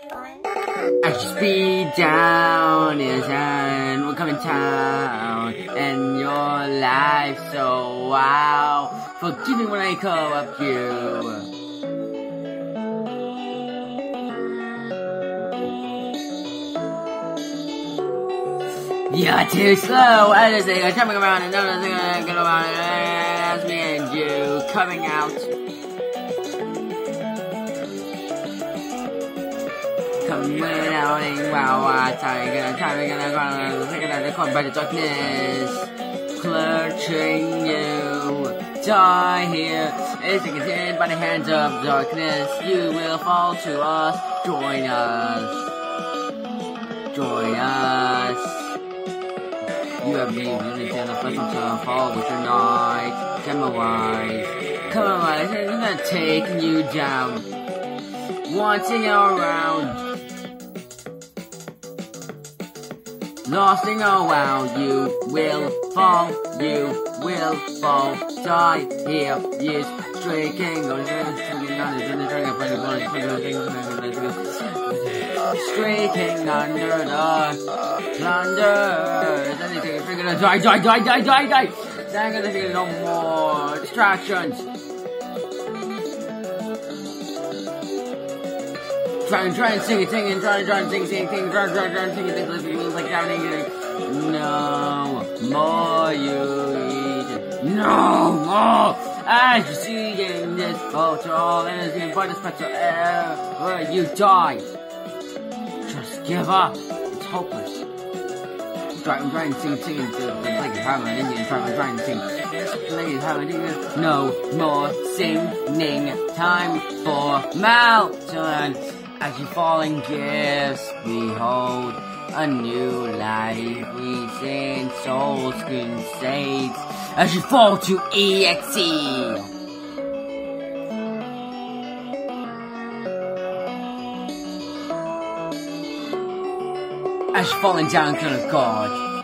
I should speed down is and we're coming town and your life so wow. Forgive me when I come up you. You're too slow. I just think I'm coming around and another thing I'm going around and that's me and you coming out. Out and wow, wow, gonna time gonna gonna second the corner by the darkness. Clutching you. Die here. Is it contained by the hands of darkness? You will fall to us. Join us. Join us. You have made really kind of pleasant to fall with your night. Come on, Come on, I'm gonna take you down. Wanting around. Losing around, you will fall, you will fall, die here, yes, streaking, streaking under the thunder. Then you take a figure, die, die, die, die, die, die. Then I'm gonna take no more distractions. Try and try and sing it, sing it, try and try and sing, sing, sing, try and try and try and sing it, sing it, sing it, like down No more you eat. No more. You see in this photo, anything but a special ever you die. Just give up. It's hopeless. Try and try and sing, sing it, like a hammer, Indian, try and try and sing. It, Indian. No more singing. Time for Malton. As you fall in gifts, behold a new life. We sing souls crusades as you fall to EXE. As you're falling down to the God.